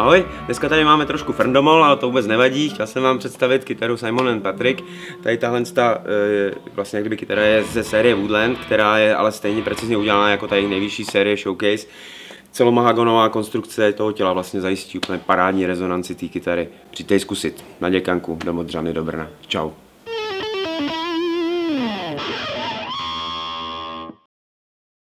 Ahoj, dneska tady máme trošku frndomol, ale to vůbec nevadí. Chtěl jsem vám představit kytaru Simon and Patrick. Tady tahle ta, eh, vlastně jak kdyby kytara je ze série Woodland, která je ale stejně precizně udělaná jako ta jejich nejvyšší série Showcase. Celomahagonová konstrukce toho těla vlastně zajistí úplně parádní rezonanci té kytary. Přijďte zkusit na děkanku do Modřany do Brna. Čau.